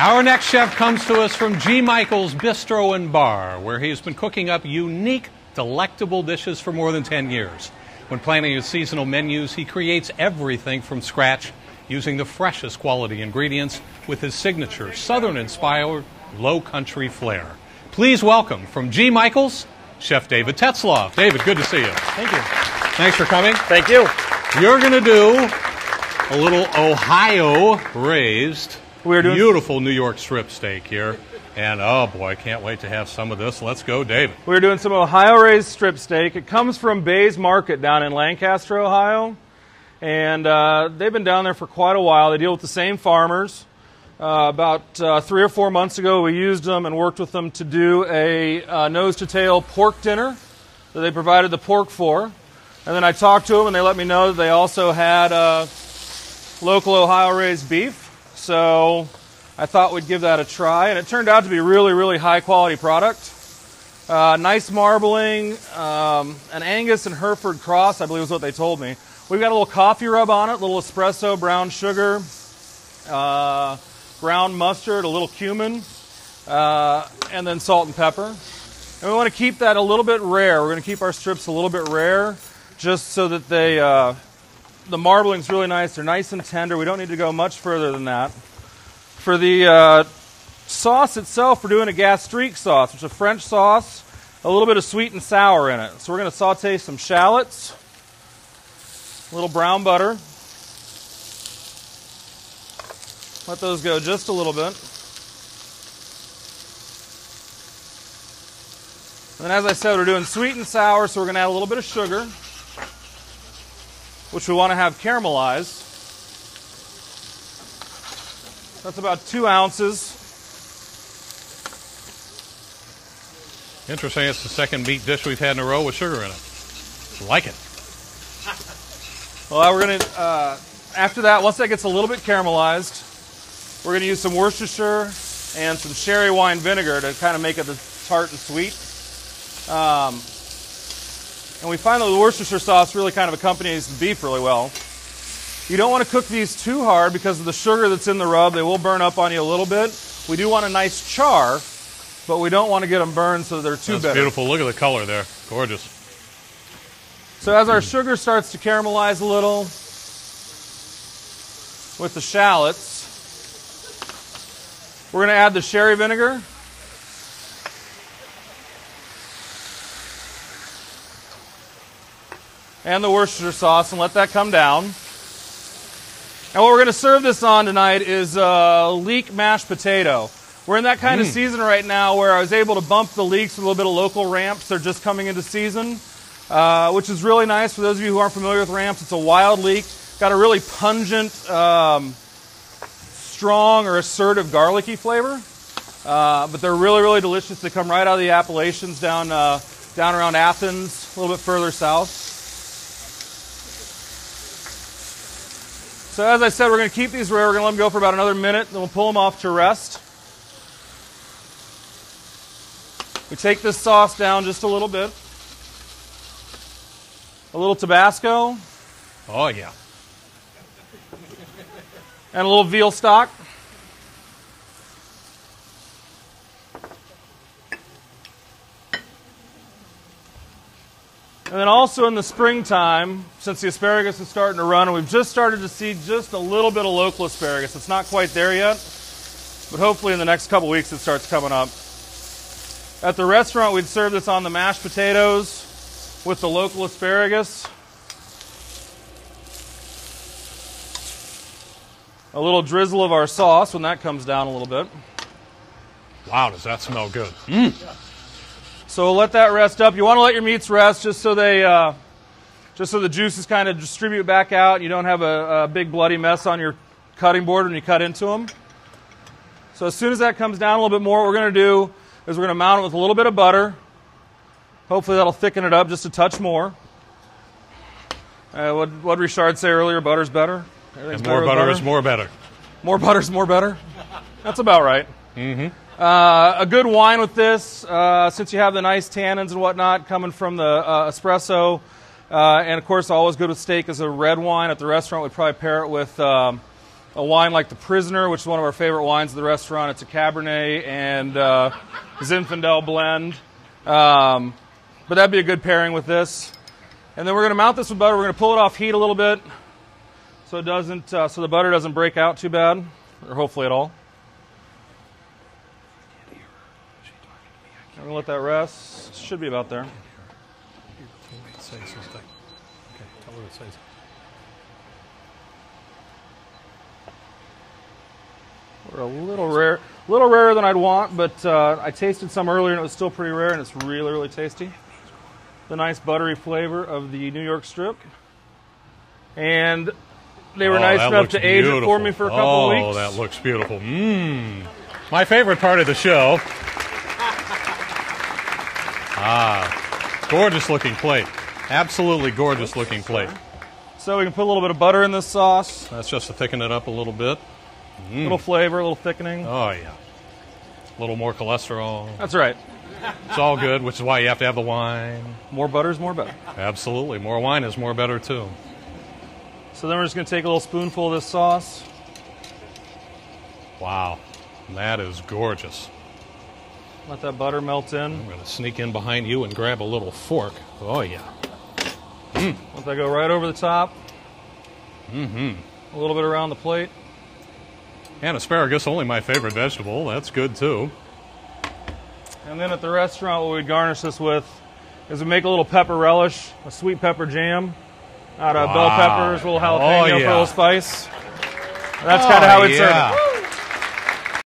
Our next chef comes to us from G. Michael's Bistro and Bar, where he's been cooking up unique, delectable dishes for more than 10 years. When planning his seasonal menus, he creates everything from scratch using the freshest quality ingredients with his signature southern inspired low country flair. Please welcome from G. Michael's, Chef David Tetzloff. David, good to see you. Thank you. Thanks for coming. Thank you. You're going to do a little Ohio raised, We're doing- beautiful New York strip steak here. And oh boy, I can't wait to have some of this. Let's go, David. We're doing some Ohio raised strip steak. It comes from Bay's Market down in Lancaster, Ohio. And uh, they've been down there for quite a while. They deal with the same farmers. Uh, about uh, three or four months ago, we used them and worked with them to do a uh, nose to tail pork dinner that they provided the pork for. And then I talked to them, and they let me know that they also had uh, local Ohio raised beef. So I thought we'd give that a try, and it turned out to be really, really high quality product. Uh, nice marbling, um, an Angus and Hereford cross, I believe is what they told me. We've got a little coffee rub on it, a little espresso, brown sugar, uh, ground mustard, a little cumin, uh, and then salt and pepper. And we want to keep that a little bit rare. We're going to keep our strips a little bit rare, just so that they uh, the marbling's really nice. They're nice and tender. We don't need to go much further than that. For the uh, sauce itself, we're doing a gastrique sauce, which is a French sauce, a little bit of sweet and sour in it. So we're going to saute some shallots, a little brown butter. Let those go just a little bit. And as I said, we're doing sweet and sour, so we're going to add a little bit of sugar, which we want to have caramelized. That's about two ounces. Interesting. It's the second meat dish we've had in a row with sugar in it. Like it. Well, we're going to, uh, after that, once that gets a little bit caramelized, we're going to use some Worcestershire and some sherry wine vinegar to kind of make it the tart and sweet. Um, and we find that the Worcestershire sauce really kind of accompanies the beef really well. You don't want to cook these too hard because of the sugar that's in the rub. They will burn up on you a little bit. We do want a nice char, but we don't want to get them burned so they're too That's bitter. beautiful. Look at the color there. Gorgeous. So as our sugar starts to caramelize a little with the shallots, we're going to add the sherry vinegar. And the Worcestershire sauce and let that come down. And what we're going to serve this on tonight is uh, leek mashed potato. We're in that kind of season right now where I was able to bump the leeks with a little bit of local ramps. They're just coming into season uh, which is really nice for those of you who aren't familiar with ramps. It's a wild leek, got a really pungent, um, strong or assertive garlicky flavor. Uh, but they're really, really delicious. They come right out of the Appalachians down uh, down around Athens, a little bit further south. So as I said, we're going to keep these rare. We're going to let them go for about another minute, then we'll pull them off to rest. We take this sauce down just a little bit. A little Tabasco Oh, yeah. and a little veal stock. And then also in the springtime, since the asparagus is starting to run, and we've just started to see just a little bit of local asparagus. It's not quite there yet, but hopefully in the next couple weeks it starts coming up. At the restaurant, we'd serve this on the mashed potatoes with the local asparagus. A little drizzle of our sauce when that comes down a little bit. Wow, does that smell good? Mm. So let that rest up. You want to let your meats rest just so they, uh, just so the juices kind of distribute back out. You don't have a, a big bloody mess on your cutting board when you cut into them. So as soon as that comes down a little bit more, what we're going to do is we're going to mount it with a little bit of butter. Hopefully that'll thicken it up just a touch more. Uh, what what did Richard say earlier? Butter's better. And more better is more better. More butter's more better. That's about right. Mm-hmm. Uh, a good wine with this, uh, since you have the nice tannins and whatnot coming from the uh, espresso, uh, and of course, always good with steak is a red wine. At the restaurant, we'd probably pair it with um, a wine like the Prisoner, which is one of our favorite wines at the restaurant. It's a Cabernet and uh, Zinfandel blend. Um, but that'd be a good pairing with this. And then we're going to mount this with butter. We're going to pull it off heat a little bit, so it doesn't, uh, so the butter doesn't break out too bad, or hopefully at all. To let that rest. Should be about there. Says it's Okay, tell her it says. We're a little rare, a little rarer than I'd want, but uh, I tasted some earlier and it was still pretty rare, and it's really, really tasty. The nice buttery flavor of the New York strip, and they were Oh, nice enough to age it for me for a couple oh, of weeks. Oh, that looks beautiful. Mmm. My favorite part of the show. Ah, gorgeous looking plate. Absolutely gorgeous looking plate. So we can put a little bit of butter in this sauce, That's just to thicken it up a little bit. a little flavor, a little thickening. Oh, yeah. A little more cholesterol. That's right. It's all good, which is why you have to have the wine. More butter is more better. Absolutely. More wine is more better, too. So then we're just going to take a little spoonful of this sauce. Wow. That is gorgeous. Let that butter melt in. I'm going to sneak in behind you and grab a little fork. Oh, yeah. Let that go right over the top. Mm-hmm. A little bit around the plate. And asparagus, only my favorite vegetable. That's good, too. And then at the restaurant, what we'd garnish this with is we make a little pepper relish, a sweet pepper jam out of bell peppers, a little jalapeno Oh, for a yeah. little spice. That's kind of how it's yeah. served.